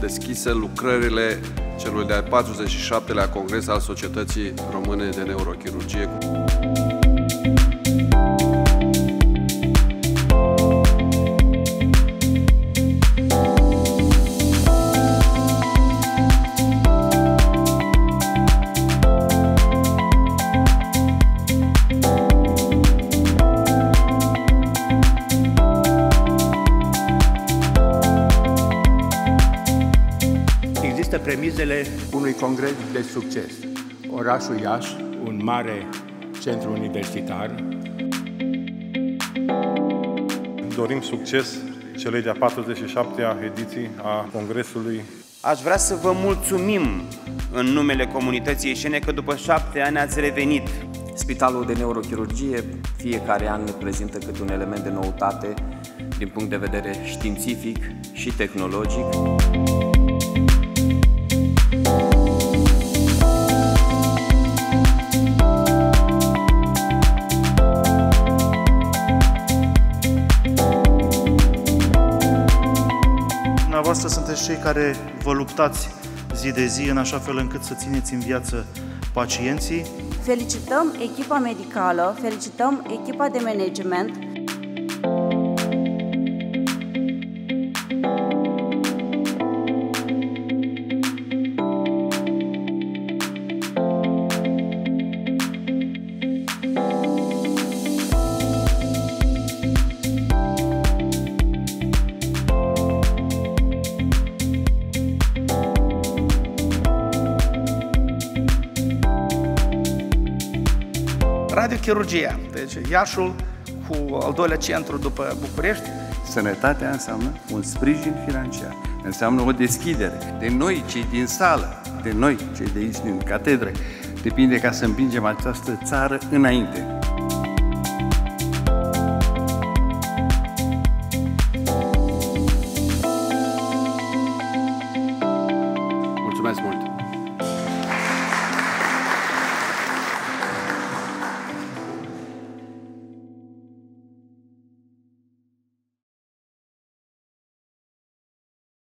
deschise lucrările celui de-al 47-lea Congres al Societății Române de Neurochirurgie. Există premizele unui congres de succes. Orașul Iași, un mare centru universitar, Dorim succes celei de-a 47-a ediții a Congresului. Aș vrea să vă mulțumim în numele comunității ieșene că după șapte ani ați revenit. Spitalul de neurochirurgie fiecare an ne prezintă câte un element de noutate din punct de vedere științific și tehnologic. Dumneavoastră sunteți cei care vă luptați zi de zi în așa fel încât să țineți în viață pacienții. Felicităm echipa medicală, felicităm echipa de management. Radiochirurgia, deci Iașul cu al doilea centru după București. Sănătatea înseamnă un sprijin financiar, înseamnă o deschidere. De noi, cei din sală, de noi, cei de aici din catedră, depinde ca să împingem această țară înainte.